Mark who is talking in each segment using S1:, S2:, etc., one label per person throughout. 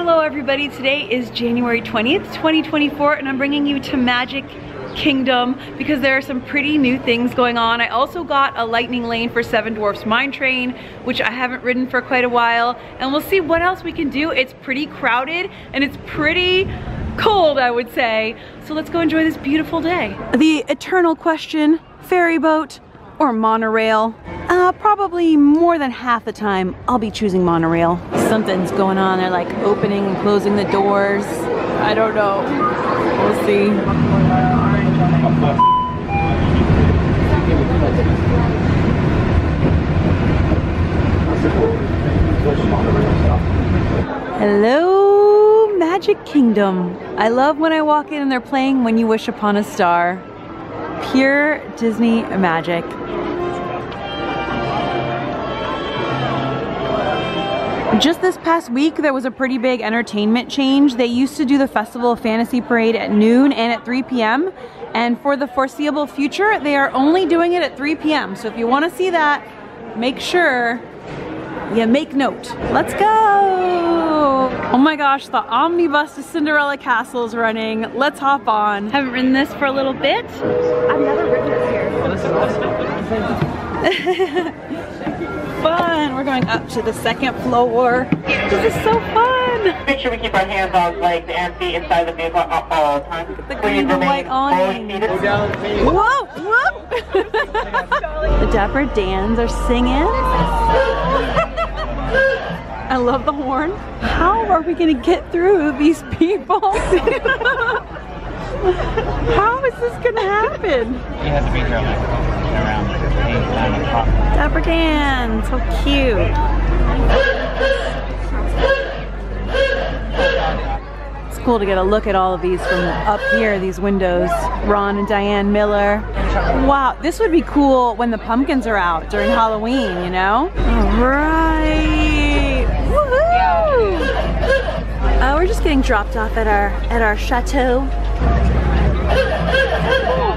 S1: Hello everybody, today is January 20th, 2024 and I'm bringing you to Magic Kingdom because there are some pretty new things going on. I also got a lightning lane for Seven Dwarfs Mine Train, which I haven't ridden for quite a while, and we'll see what else we can do. It's pretty crowded and it's pretty cold, I would say. So let's go enjoy this beautiful day. The eternal question, ferry boat or monorail? Uh, probably more than half the time, I'll be choosing monorail. Something's going on. They're like opening and closing the doors. I don't know. We'll see. Hello, Magic Kingdom. I love when I walk in and they're playing When You Wish Upon a Star. Pure Disney magic. Just this past week, there was a pretty big entertainment change. They used to do the Festival of Fantasy Parade at noon and at 3 p.m. And for the foreseeable future, they are only doing it at 3 p.m. So if you want to see that, make sure you make note. Let's go! Oh my gosh, the omnibus to Cinderella Castle is running. Let's hop on. Haven't ridden this for a little bit. I've never ridden this here. fun. We're going up to the second floor. This is so fun.
S2: Make sure we keep our hands on legs and feet inside the vehicle at all times.
S1: The green and white awning. Whoa, whoa. the Dapper Dans are singing. I love the horn. How are we gonna get through these people? How is this gonna happen?
S3: You have to be here like around 8, 9 o'clock.
S1: Dapper Dan, so cute. It's cool to get a look at all of these from up here, these windows. Ron and Diane Miller. Wow, this would be cool when the pumpkins are out during Halloween, you know? All right. Uh, we're just getting dropped off at our at our chateau.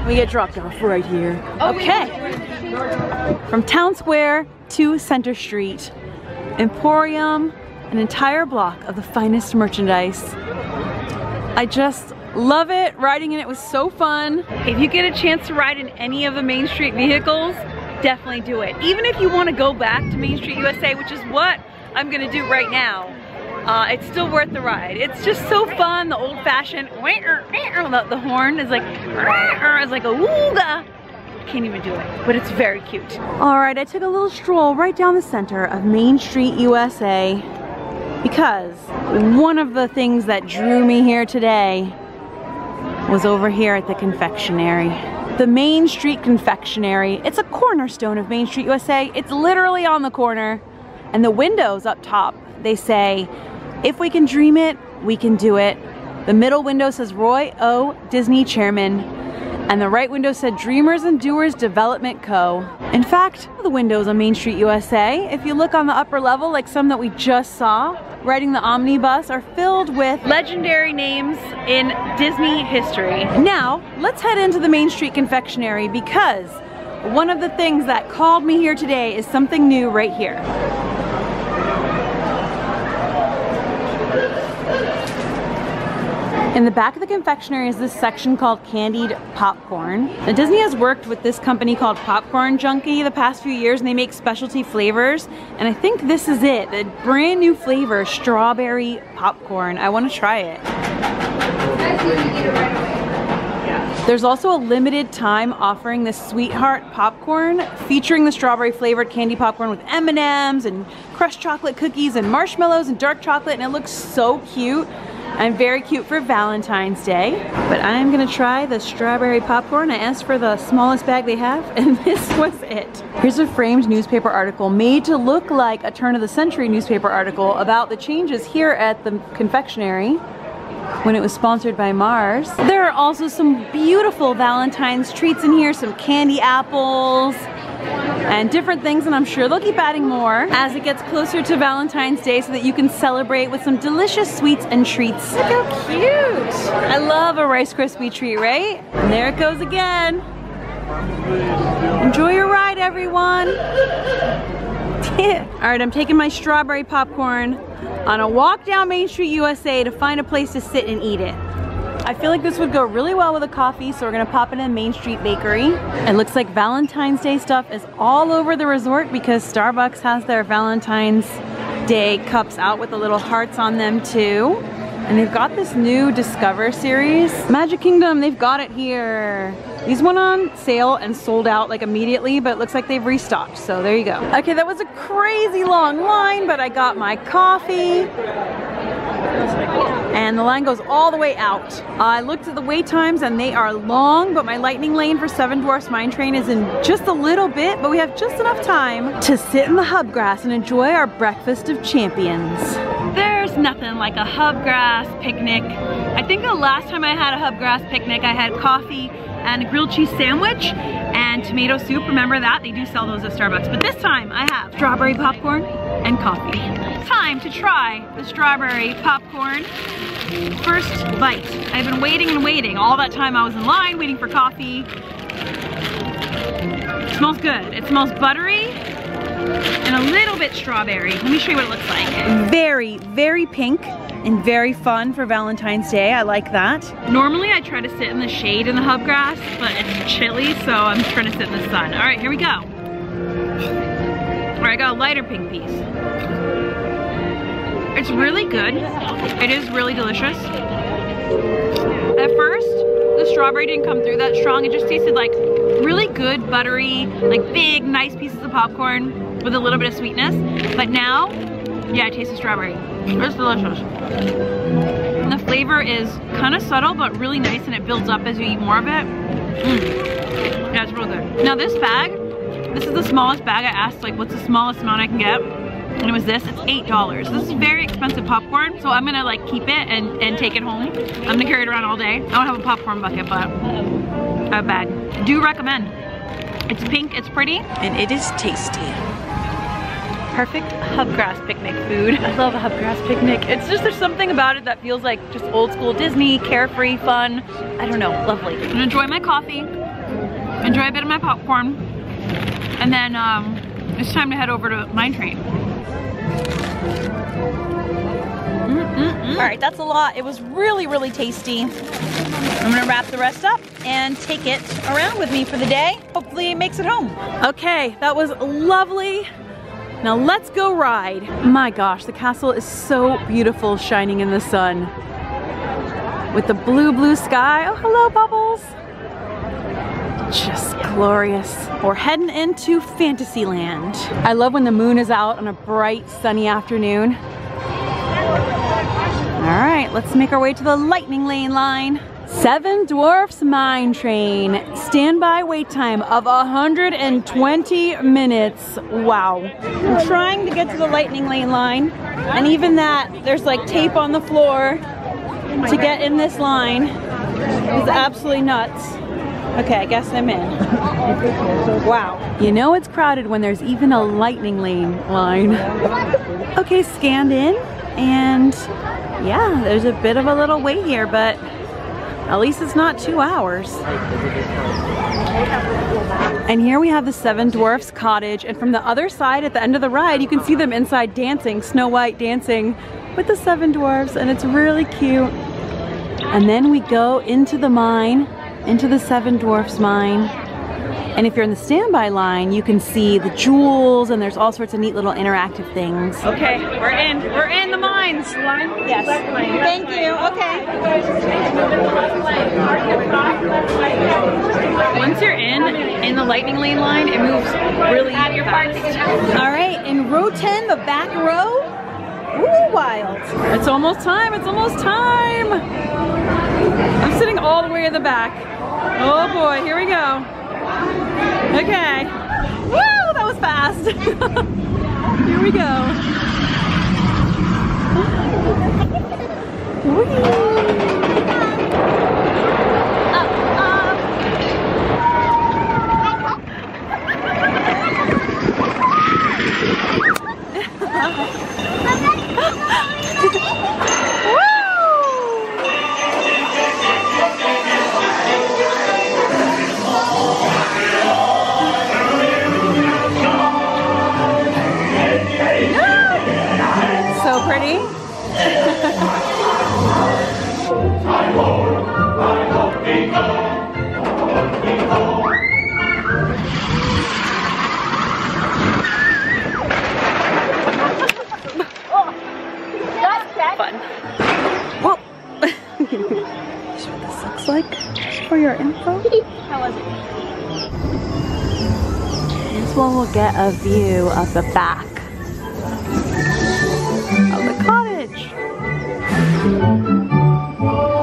S1: We get dropped off right here. Okay. From Town Square to Center Street, Emporium, an entire block of the finest merchandise. I just love it. Riding in it was so fun. If you get a chance to ride in any of the Main Street vehicles, definitely do it. Even if you want to go back to Main Street USA, which is what I'm gonna do right now, uh, it's still worth the ride. It's just so fun. The old fashioned, the, horn is like, it's like a wooga. Can't even do it, but it's very cute. All right, I took a little stroll right down the center of Main Street, USA, because one of the things that drew me here today was over here at the confectionery. The Main Street Confectionery. It's a cornerstone of Main Street, USA. It's literally on the corner. And the windows up top, they say, if we can dream it, we can do it. The middle window says Roy O. Disney Chairman, and the right window said Dreamers and Doers Development Co. In fact, the windows on Main Street USA, if you look on the upper level, like some that we just saw, riding the omnibus, are filled with legendary names in Disney history. Now, let's head into the Main Street Confectionery because one of the things that called me here today is something new right here. In the back of the confectionery is this section called candied popcorn. Now Disney has worked with this company called Popcorn Junkie the past few years and they make specialty flavors and I think this is it, the brand new flavor, strawberry popcorn. I want to try it. There's also a limited time offering this Sweetheart popcorn featuring the strawberry flavored candy popcorn with M&Ms and crushed chocolate cookies and marshmallows and dark chocolate and it looks so cute. I'm very cute for Valentine's Day, but I'm gonna try the strawberry popcorn. I asked for the smallest bag they have, and this was it. Here's a framed newspaper article made to look like a turn of the century newspaper article about the changes here at the confectionery when it was sponsored by Mars. There are also some beautiful Valentine's treats in here, some candy apples, and different things and I'm sure they'll keep adding more as it gets closer to Valentine's Day so that you can celebrate with some delicious sweets and treats. Look how cute! I love a Rice Krispie treat, right? And there it goes again. Enjoy your ride, everyone. All right, I'm taking my strawberry popcorn on a walk down Main Street USA to find a place to sit and eat it. I feel like this would go really well with a coffee, so we're gonna pop in a Main Street Bakery. It looks like Valentine's Day stuff is all over the resort because Starbucks has their Valentine's Day cups out with the little hearts on them too. And they've got this new Discover series. Magic Kingdom, they've got it here. These went on sale and sold out like immediately, but it looks like they've restocked, so there you go. Okay, that was a crazy long line, but I got my coffee and the line goes all the way out. Uh, I looked at the wait times and they are long, but my lightning lane for Seven Dwarfs Mine Train is in just a little bit, but we have just enough time to sit in the hub grass and enjoy our breakfast of champions. There's nothing like a hub grass picnic. I think the last time I had a hub grass picnic, I had coffee and a grilled cheese sandwich and tomato soup. Remember that? They do sell those at Starbucks. But this time I have strawberry popcorn and coffee. Time to try the strawberry popcorn. First bite. I've been waiting and waiting. All that time I was in line waiting for coffee. It smells good. It smells buttery and a little bit strawberry. Let me show you what it looks like. Very, very pink and very fun for Valentine's Day. I like that. Normally I try to sit in the shade in the hub grass, but it's chilly, so I'm trying to sit in the sun. All right, here we go. Right, I got a lighter pink piece. It's really good. It is really delicious. At first, the strawberry didn't come through that strong. It just tasted like really good, buttery, like big, nice pieces of popcorn with a little bit of sweetness. But now, yeah, I taste the strawberry. It's delicious. And the flavor is kind of subtle, but really nice, and it builds up as you eat more of it. Mm. Yeah, it's real good. Now this bag, this is the smallest bag. I asked, like, what's the smallest amount I can get? And it was this, it's $8. This is very expensive popcorn, so I'm gonna like keep it and, and take it home. I'm gonna carry it around all day. I don't have a popcorn bucket, but a bag. Do recommend. It's pink, it's pretty, and it is tasty perfect hubgrass picnic food. I love a hubgrass picnic. It's just, there's something about it that feels like just old school Disney, carefree, fun. I don't know, lovely. I'm gonna enjoy my coffee, enjoy a bit of my popcorn, and then um, it's time to head over to Mine Train. Mm -mm -mm. All right, that's a lot. It was really, really tasty. I'm gonna wrap the rest up and take it around with me for the day. Hopefully it makes it home. Okay, that was lovely. Now let's go ride. My gosh, the castle is so beautiful shining in the sun. With the blue, blue sky. Oh, hello, Bubbles. Just glorious. We're heading into Fantasyland. I love when the moon is out on a bright, sunny afternoon. All right, let's make our way to the lightning lane line. Seven Dwarfs Mine Train. Standby wait time of 120 minutes. Wow. I'm trying to get to the lightning lane line. And even that, there's like tape on the floor to get in this line. It's absolutely nuts. Okay, I guess I'm in. wow. You know it's crowded when there's even a lightning lane line. Okay, scanned in. And yeah, there's a bit of a little wait here, but at least it's not two hours. And here we have the Seven Dwarfs Cottage. And from the other side, at the end of the ride, you can see them inside dancing, Snow White dancing with the Seven Dwarfs. And it's really cute. And then we go into the mine, into the Seven Dwarfs mine. And if you're in the standby line, you can see the jewels and there's all sorts of neat little interactive things. Okay, we're in. We're in the mines. Yes. Thank you. Okay. Once you're in, in the lightning lane line, it moves really fast. All right, in row 10, the back row. Ooh, wild. It's almost time. It's almost time. I'm sitting all the way in the back. Oh boy, here we go. Okay. Woo, that was fast. here we go. Whee. Okay. Uh, uh. fun. Whoa! Here's what this looks like, for your info. How was it? This one will get a view of the back Oh,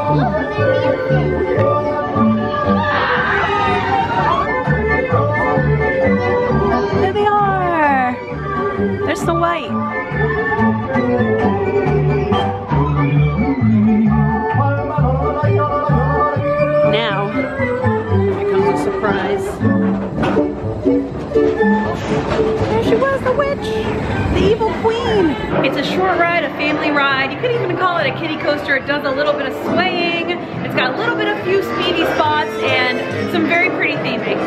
S1: short ride, a family ride. You could even call it a kiddie coaster. It does a little bit of swaying. It's got a little bit of few speedy spots and some very pretty theming.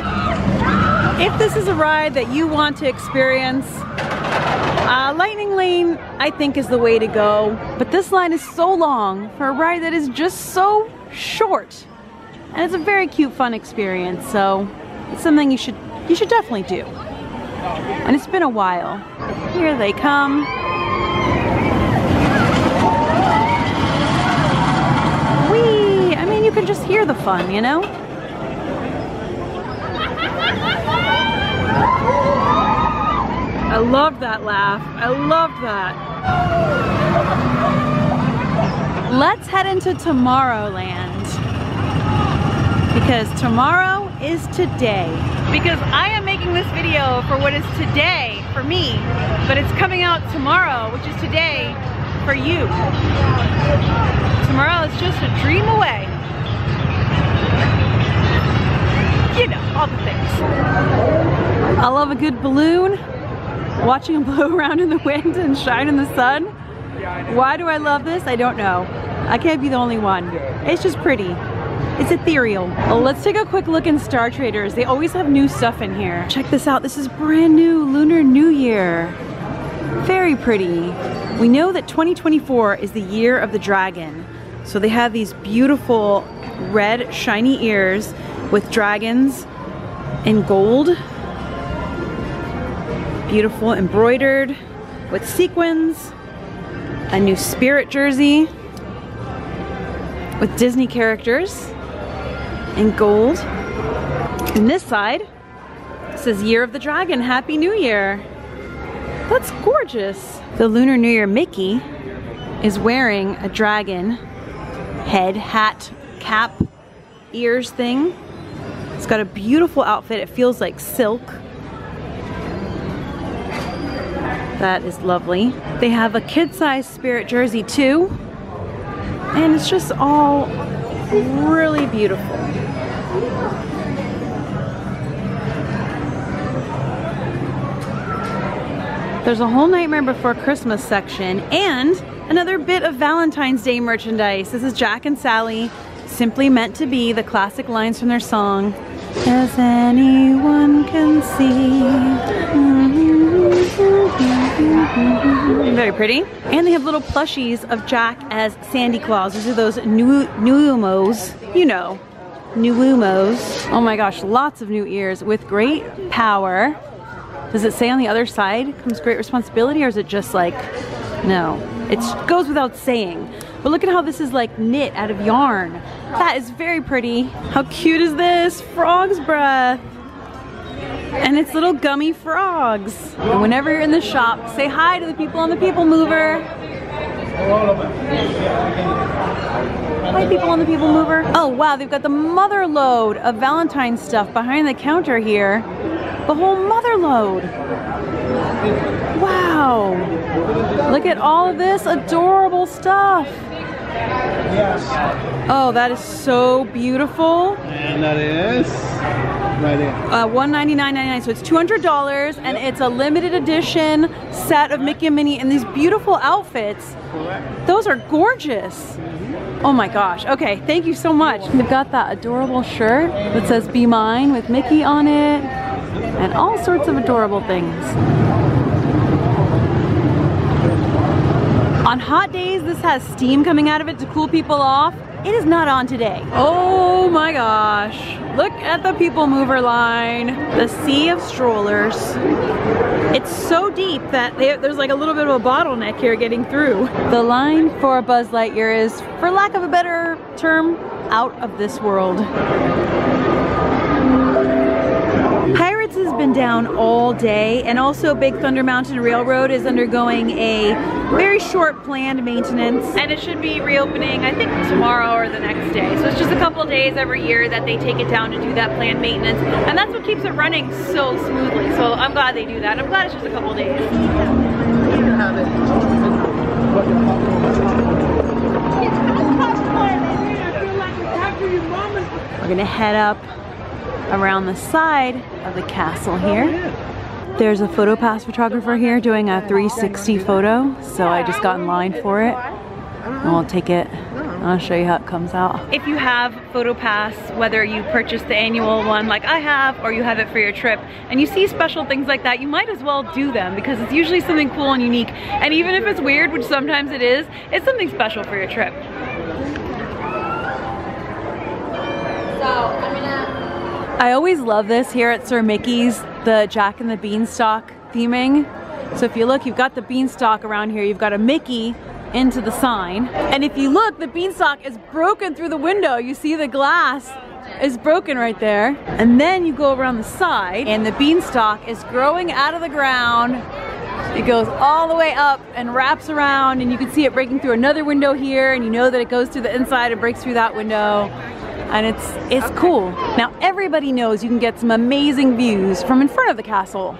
S1: If this is a ride that you want to experience, uh, Lightning Lane, I think, is the way to go. But this line is so long for a ride that is just so short. And it's a very cute, fun experience. So it's something you should you should definitely do. And it's been a while. Here they come. Whee! I mean, you can just hear the fun, you know? I love that laugh. I love that. Let's head into Tomorrowland. Because tomorrow is today. Because I am making this video for what is today for me, but it's coming out tomorrow, which is today for you. Tomorrow is just a dream away. All the things. I love a good balloon. Watching them blow around in the wind and shine in the sun. Why do I love this? I don't know. I can't be the only one. It's just pretty. It's ethereal. Oh, let's take a quick look in Star Traders. They always have new stuff in here. Check this out. This is brand new Lunar New Year. Very pretty. We know that 2024 is the year of the dragon. So they have these beautiful red shiny ears with dragons in gold. Beautiful embroidered with sequins. A new spirit jersey with Disney characters in gold. And this side says Year of the Dragon, Happy New Year. That's gorgeous. The Lunar New Year Mickey is wearing a dragon head, hat, cap, ears thing. It's got a beautiful outfit. It feels like silk. That is lovely. They have a kid-sized spirit jersey too. And it's just all really beautiful. There's a whole Nightmare Before Christmas section and another bit of Valentine's Day merchandise. This is Jack and Sally, Simply Meant to Be, the classic lines from their song. As anyone can see. Very pretty. And they have little plushies of Jack as Sandy Claus. These are those new Nuimos. You know, Nuimos. Oh my gosh, lots of new ears with great power. Does it say on the other side comes great responsibility or is it just like, no. It goes without saying. But look at how this is like knit out of yarn. That is very pretty. How cute is this? Frog's breath. And it's little gummy frogs. And whenever you're in the shop, say hi to the people on the people mover. Hi people on the people mover. Oh wow, they've got the mother lode of Valentine's stuff behind the counter here. The whole mother lode. Wow. Look at all of this adorable stuff. Oh, that is so beautiful.
S4: And that is right there.
S1: Uh, $199.99, so it's $200 and it's a limited edition set of Mickey and Minnie in these beautiful outfits.
S4: Correct.
S1: Those are gorgeous. Oh my gosh. Okay, thank you so much. They've got that adorable shirt that says Be Mine with Mickey on it and all sorts of adorable things. On hot days, this has steam coming out of it to cool people off. it is not on today. Oh my gosh. Look at the people mover line. The sea of strollers. It's so deep that they, there's like a little bit of a bottleneck here getting through. The line for a Buzz Lightyear is, for lack of a better term, out of this world. Has been down all day and also Big Thunder Mountain Railroad is undergoing a very short planned maintenance and it should be reopening I think tomorrow or the next day. So it's just a couple days every year that they take it down to do that planned maintenance and that's what keeps it running so smoothly. So I'm glad they do that. I'm glad it's just a couple days. We're gonna head up around the side of the castle here. There's a PhotoPass photographer here doing a 360 photo, so I just got in line for it. And we'll take it. I'll show you how it comes out. If you have PhotoPass, whether you purchase the annual one like I have, or you have it for your trip, and you see special things like that, you might as well do them because it's usually something cool and unique. And even if it's weird, which sometimes it is, it's something special for your trip. I always love this here at Sir Mickey's, the Jack and the Beanstalk theming. So if you look, you've got the beanstalk around here, you've got a Mickey into the sign. And if you look, the beanstalk is broken through the window. You see the glass is broken right there. And then you go around the side and the beanstalk is growing out of the ground. It goes all the way up and wraps around and you can see it breaking through another window here and you know that it goes to the inside and breaks through that window and it's it's cool. Now everybody knows you can get some amazing views from in front of the castle,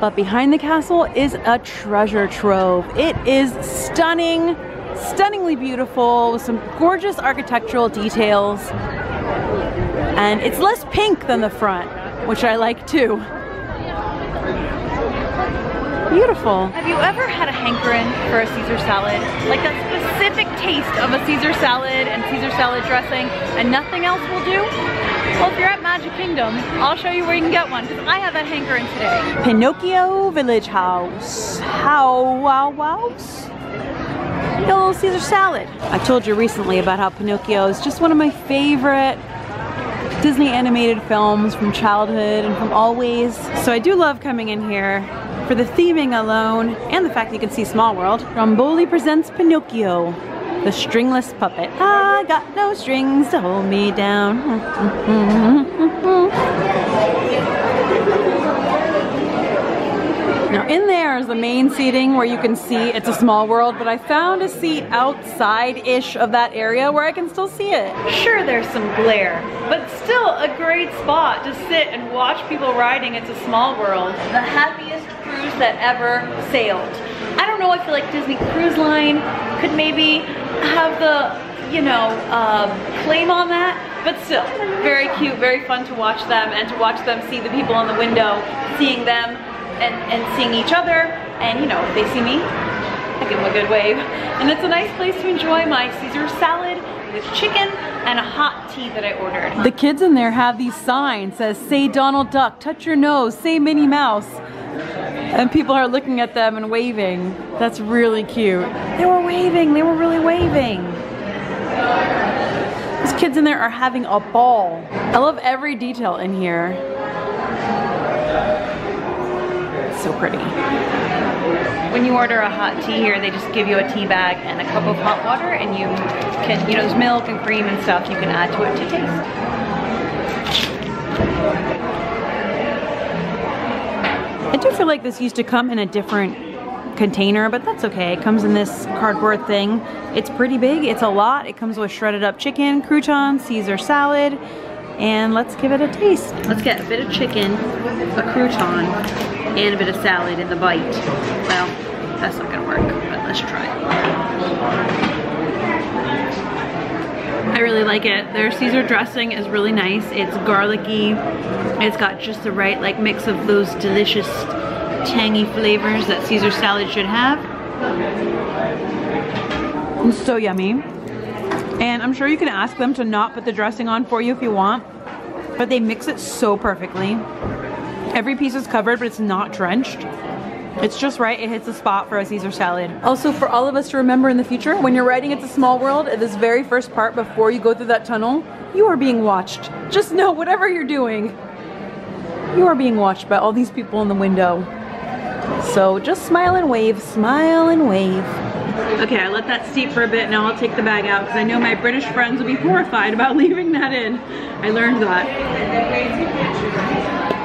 S1: but behind the castle is a treasure trove. It is stunning, stunningly beautiful with some gorgeous architectural details. And it's less pink than the front, which I like too. Beautiful. Have you ever had a hankering for a Caesar salad? Like that specific taste of a Caesar salad and Caesar salad dressing and nothing else will do? Well, if you're at Magic Kingdom, I'll show you where you can get one because I have that hankering today. Pinocchio Village House. How wow wows? A little Caesar salad. I told you recently about how Pinocchio is just one of my favorite Disney animated films from childhood and from always. So I do love coming in here for the theming alone and the fact that you can see Small World. Stromboli presents Pinocchio, the stringless puppet. I got no strings to hold me down. Now in there is the main seating where you can see it's a small world, but I found a seat outside-ish of that area where I can still see it. Sure, there's some glare, but still a great spot to sit and watch people riding It's a Small World. The happiest cruise that ever sailed. I don't know, I feel like Disney Cruise Line could maybe have the, you know, um, claim on that, but still, very cute, very fun to watch them and to watch them see the people on the window, seeing them and, and seeing each other. And you know, if they see me, I give them a good wave. And it's a nice place to enjoy my Caesar salad with chicken and a hot tea that I ordered. The kids in there have these signs that say Donald Duck, touch your nose, say Minnie Mouse. And people are looking at them and waving. That's really cute. They were waving, they were really waving. These kids in there are having a ball. I love every detail in here so pretty. When you order a hot tea here, they just give you a tea bag and a cup of hot water and you can, you know, there's milk and cream and stuff you can add to it to taste. I do feel like this used to come in a different container, but that's okay. It comes in this cardboard thing. It's pretty big, it's a lot. It comes with shredded up chicken, croutons, Caesar salad, and let's give it a taste. Let's get a bit of chicken, a crouton, and a bit of salad in the bite. Well, that's not gonna work, but let's try I really like it. Their Caesar dressing is really nice. It's garlicky. It's got just the right like mix of those delicious tangy flavors that Caesar salad should have. It's so yummy. And I'm sure you can ask them to not put the dressing on for you if you want, but they mix it so perfectly. Every piece is covered, but it's not drenched. It's just right, it hits the spot for a Caesar salad. Also for all of us to remember in the future, when you're writing It's a Small World, at this very first part before you go through that tunnel, you are being watched. Just know whatever you're doing, you are being watched by all these people in the window. So just smile and wave, smile and wave. Okay, I let that steep for a bit. Now I'll take the bag out because I know my British friends will be horrified about leaving that in. I learned that.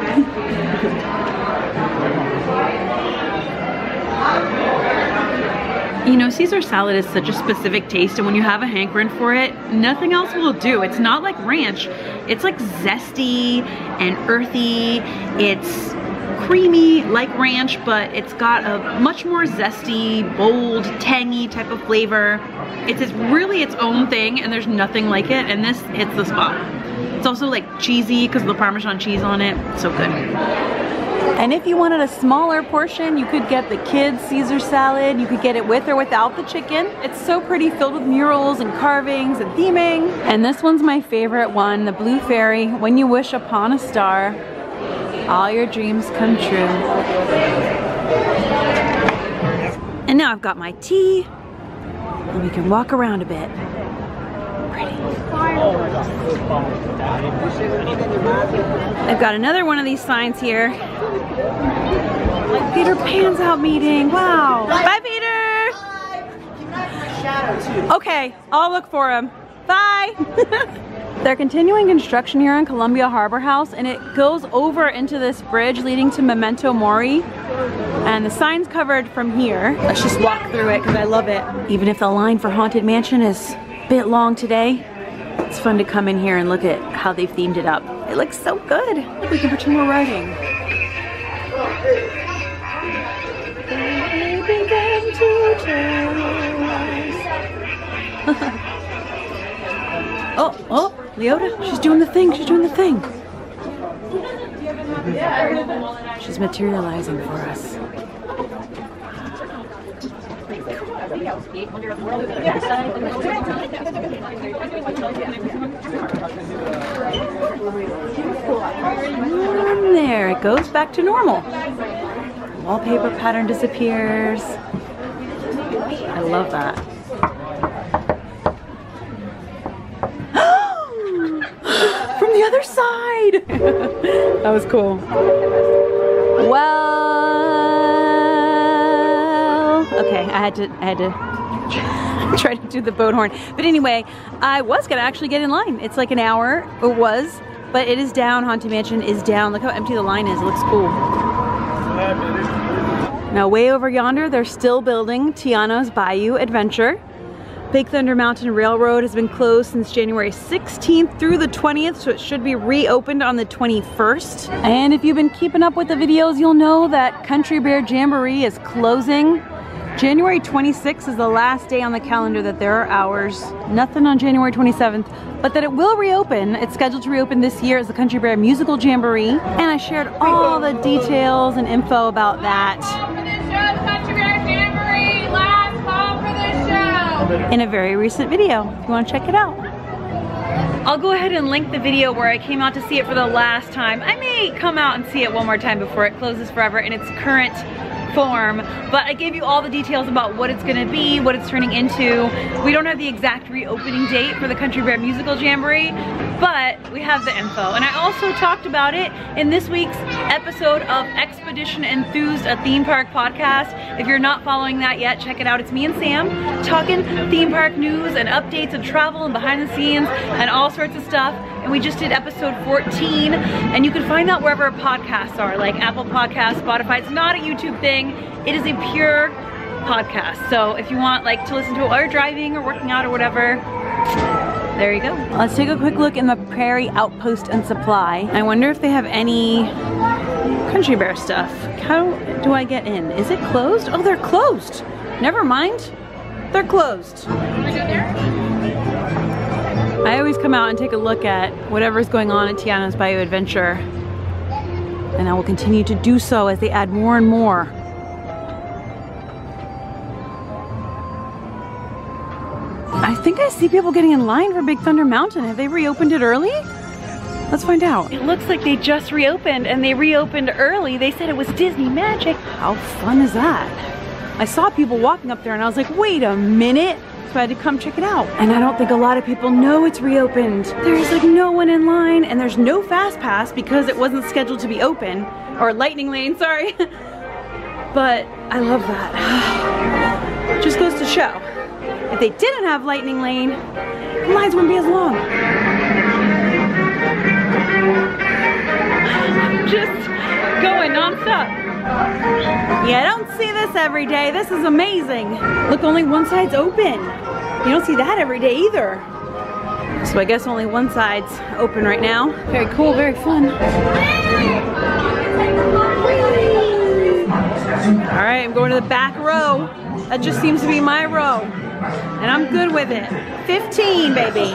S1: You know, Caesar salad is such a specific taste and when you have a hankering for it, nothing else will do. It's not like ranch. It's like zesty and earthy. It's creamy like ranch, but it's got a much more zesty, bold, tangy type of flavor. It's, it's really its own thing and there's nothing like it and this hits the spot. It's also like cheesy because of the Parmesan cheese on it. So good. And if you wanted a smaller portion, you could get the kids Caesar salad. You could get it with or without the chicken. It's so pretty, filled with murals and carvings and theming. And this one's my favorite one, the Blue Fairy. When you wish upon a star, all your dreams come true. And now I've got my tea, and we can walk around a bit. I've got another one of these signs here. Peter Pan's out meeting. Wow. Bye, Peter. Okay, I'll look for him. Bye. They're continuing construction here on Columbia Harbor House and it goes over into this bridge leading to Memento Mori. And the sign's covered from here. Let's just walk through it because I love it. Even if the line for Haunted Mansion is bit long today, it's fun to come in here and look at how they've themed it up. It looks so good. We can pretend we're riding. oh, oh, Leota, she's doing the thing, she's doing the thing. She's materializing for us. And there, it goes back to normal. Wallpaper pattern disappears. I love that. From the other side! that was cool. Well, okay, I had to, I had to try to do the boat horn. But anyway, I was gonna actually get in line. It's like an hour, it was, but it is down, Haunted Mansion is down. Look how empty the line is, it looks cool. Now way over yonder, they're still building Tiana's Bayou Adventure. Big Thunder Mountain Railroad has been closed since January 16th through the 20th, so it should be reopened on the 21st. And if you've been keeping up with the videos, you'll know that Country Bear Jamboree is closing. January 26th is the last day on the calendar that there are hours. Nothing on January 27th, but that it will reopen. It's scheduled to reopen this year as the Country Bear Musical Jamboree. And I shared all the details and info about that in a very recent video if you want to check it out. I'll go ahead and link the video where I came out to see it for the last time. I may come out and see it one more time before it closes forever in its current form, but I gave you all the details about what it's gonna be, what it's turning into. We don't have the exact reopening date for the Country Bear Musical Jamboree, but we have the info. And I also talked about it in this week's episode of Expedition Enthused, a theme park podcast. If you're not following that yet, check it out. It's me and Sam talking theme park news and updates of travel and behind the scenes and all sorts of stuff. And we just did episode 14 and you can find that wherever podcasts are, like Apple Podcasts, Spotify. It's not a YouTube thing. It is a pure podcast. So if you want like to listen to it while you're driving or working out or whatever, there you go. Let's take a quick look in the Prairie Outpost and Supply. I wonder if they have any Country Bear stuff. How do I get in? Is it closed? Oh, they're closed. Never mind. They're closed. I always come out and take a look at whatever's going on at Tiana's Bayou Adventure. And I will continue to do so as they add more and more. I think I see people getting in line for Big Thunder Mountain. Have they reopened it early? Let's find out. It looks like they just reopened and they reopened early. They said it was Disney Magic. How fun is that? I saw people walking up there and I was like, wait a minute. To come check it out. And I don't think a lot of people know it's reopened. There's like no one in line and there's no fast pass because it wasn't scheduled to be open. Or lightning lane, sorry. but I love that. Just goes to show. If they didn't have lightning lane, the lines wouldn't be as long. Just going nonstop. Yeah, I don't see this every day. This is amazing. Look, only one side's open. You don't see that every day either. So I guess only one side's open right now. Very cool, very fun. All right, I'm going to the back row. That just seems to be my row. And I'm good with it. 15, baby.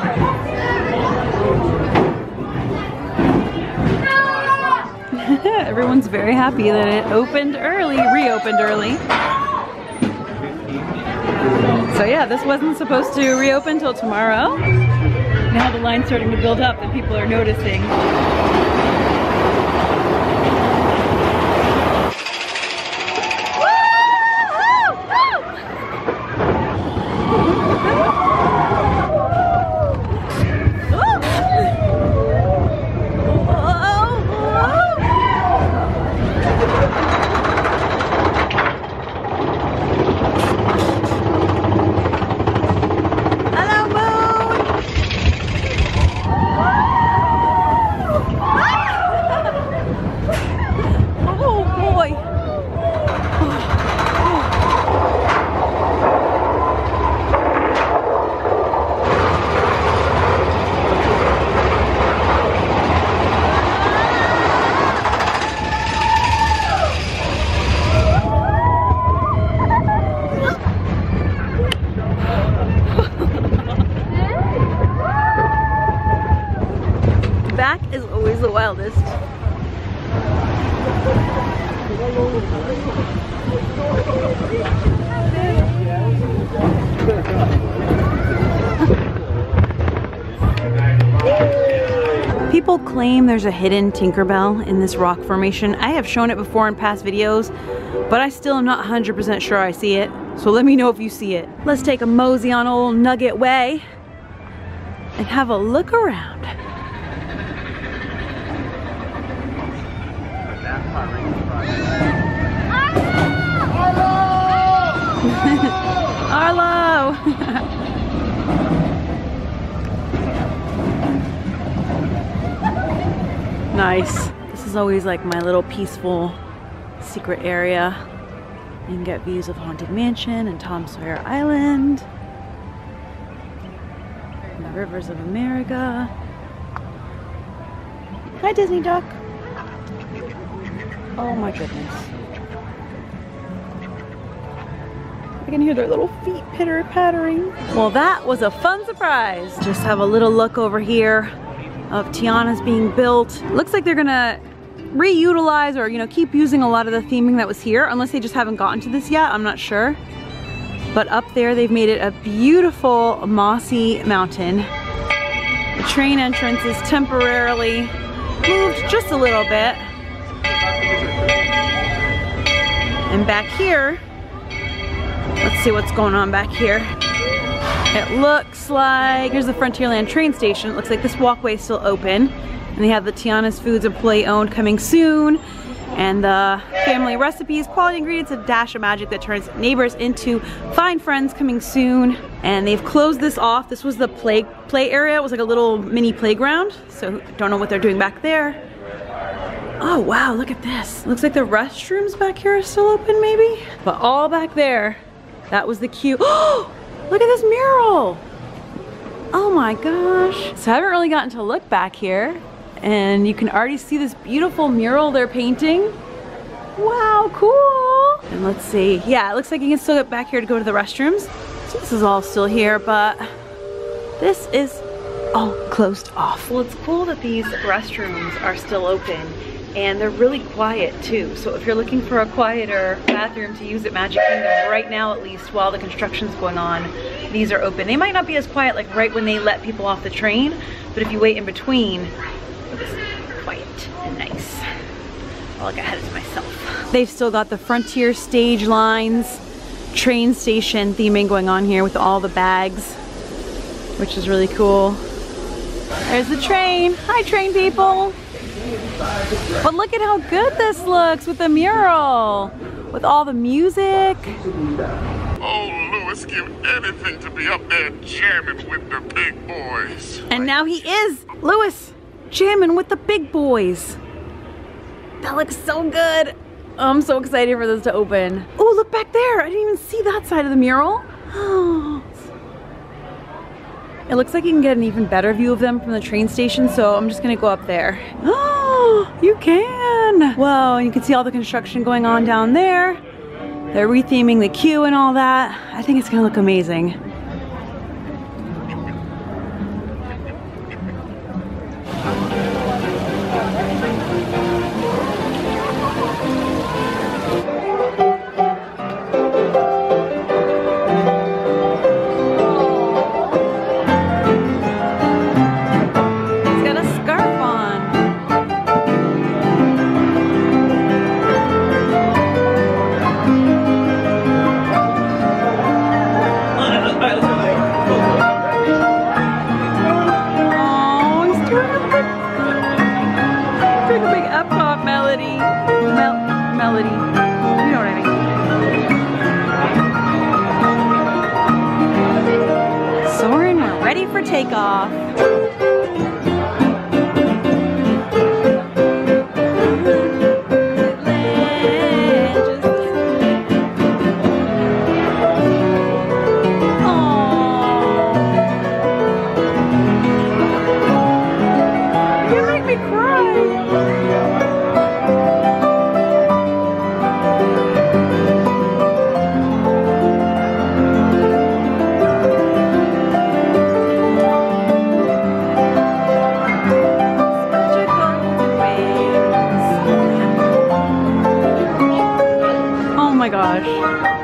S1: Everyone's very happy that it opened early, reopened early. So yeah, this wasn't supposed to reopen till tomorrow. Now the line's starting to build up and people are noticing. Claim there's a hidden Tinkerbell in this rock formation. I have shown it before in past videos, but I still am not 100% sure I see it. So let me know if you see it. Let's take a mosey on old Nugget Way and have a look around. Arlo! nice. This is always like my little peaceful secret area. You can get views of Haunted Mansion and Tom Sawyer Island. and The rivers of America. Hi Disney Duck. Oh my goodness. I can hear their little feet pitter pattering. Well, that was a fun surprise. Just have a little look over here of Tiana's being built. Looks like they're gonna reutilize or you know keep using a lot of the theming that was here unless they just haven't gotten to this yet. I'm not sure. But up there they've made it a beautiful mossy mountain. The train entrance is temporarily moved just a little bit. And back here, let's see what's going on back here. It looks like, here's the Frontierland train station. It looks like this walkway is still open. And they have the Tiana's Foods employee owned coming soon. And the family recipes, quality ingredients, a dash of magic that turns neighbors into fine friends coming soon. And they've closed this off. This was the play play area. It was like a little mini playground. So don't know what they're doing back there. Oh wow, look at this. Looks like the restrooms back here are still open maybe? But all back there, that was the queue. Look at this mural. Oh my gosh. So I haven't really gotten to look back here and you can already see this beautiful mural they're painting. Wow, cool. And let's see. Yeah, it looks like you can still get back here to go to the restrooms. So this is all still here, but this is all closed off. Well, it's cool that these restrooms are still open and they're really quiet too. So if you're looking for a quieter bathroom to use at Magic Kingdom, right now at least while the construction's going on, these are open. They might not be as quiet like right when they let people off the train, but if you wait in between, it's quiet and nice. I'll look ahead to myself. They've still got the Frontier stage lines, train station theming going on here with all the bags, which is really cool. There's the train. Hi, train people. But look at how good this looks with the mural, with all the music.
S5: Oh, Louis give anything to be up there jamming with the big boys.
S1: And now he is, Louis, jamming with the big boys. That looks so good. I'm so excited for this to open. Oh, look back there. I didn't even see that side of the mural. Oh. It looks like you can get an even better view of them from the train station, so I'm just gonna go up there. Oh, you can! Wow, you can see all the construction going on down there. They're retheming the queue and all that. I think it's gonna look amazing. My gosh.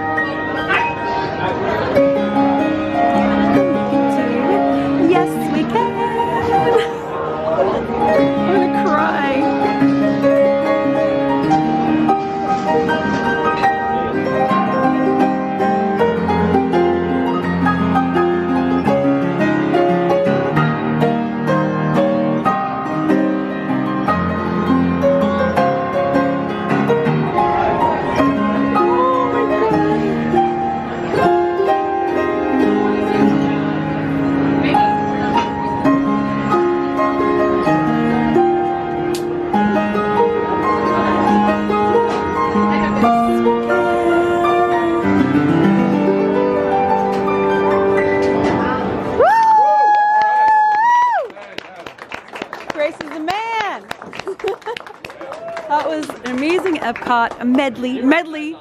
S1: Medley. Medley.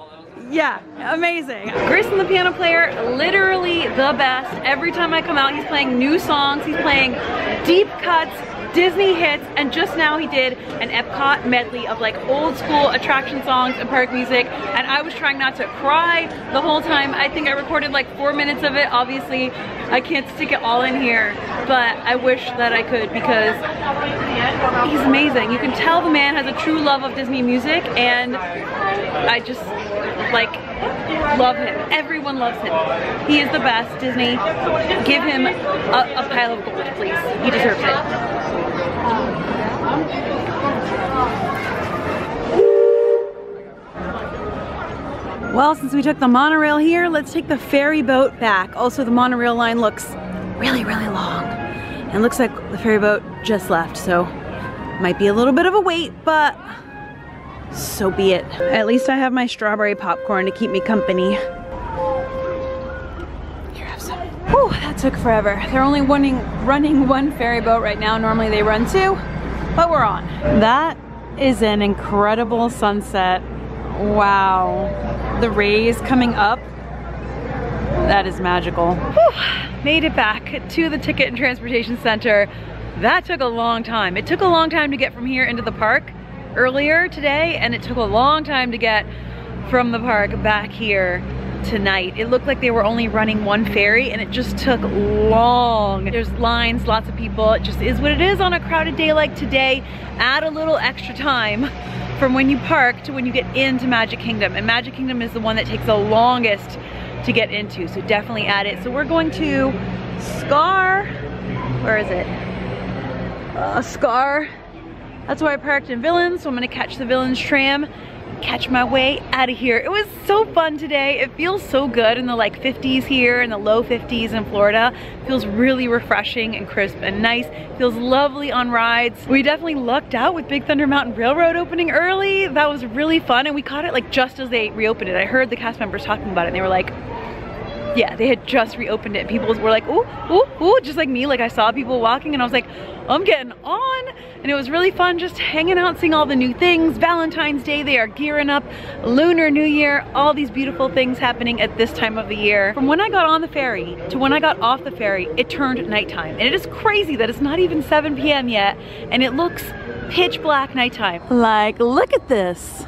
S1: Yeah, amazing. Grayson the piano player, literally the best. Every time I come out, he's playing new songs. He's playing deep cuts, Disney hits, and just now he did an Epcot medley of like old school attraction songs and park music. And I was trying not to cry the whole time. I think I recorded like four minutes of it. Obviously, I can't stick it all in here, but I wish that I could because he's amazing. You can tell the man has a true love of Disney music and I just like love him. Everyone loves him. He is the best. Disney, give him a, a pile of gold, please. He deserves it. Well, since we took the monorail here, let's take the ferry boat back. Also, the monorail line looks really, really long. And looks like the ferry boat just left, so might be a little bit of a wait, but so be it. At least I have my strawberry popcorn to keep me company. Took forever. They're only running, running one ferry boat right now. Normally they run two, but we're on. That is an incredible sunset. Wow. The rays coming up. That is magical. Whew, made it back to the Ticket and Transportation Center. That took a long time. It took a long time to get from here into the park earlier today, and it took a long time to get from the park back here. Tonight. It looked like they were only running one ferry and it just took long. There's lines, lots of people. It just is what it is on a crowded day like today. Add a little extra time from when you park to when you get into Magic Kingdom. And Magic Kingdom is the one that takes the longest to get into, so definitely add it. So we're going to Scar, where is it? Uh, Scar. That's where I parked in Villains, so I'm gonna catch the Villains tram catch my way out of here. It was so fun today. It feels so good in the like 50s here and the low 50s in Florida. Feels really refreshing and crisp and nice. Feels lovely on rides. We definitely lucked out with Big Thunder Mountain Railroad opening early. That was really fun and we caught it like just as they reopened it. I heard the cast members talking about it and they were like, yeah, they had just reopened it. People were like, ooh, ooh, ooh, just like me. Like I saw people walking and I was like, I'm getting on. And it was really fun just hanging out, seeing all the new things. Valentine's Day, they are gearing up. Lunar New Year, all these beautiful things happening at this time of the year. From when I got on the ferry to when I got off the ferry, it turned nighttime. And it is crazy that it's not even 7 p.m. yet and it looks pitch black nighttime. Like, look at this.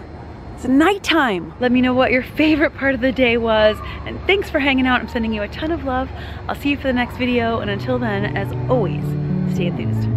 S1: It's nighttime. Let me know what your favorite part of the day was. And thanks for hanging out. I'm sending you a ton of love. I'll see you for the next video. And until then, as always, stay enthused.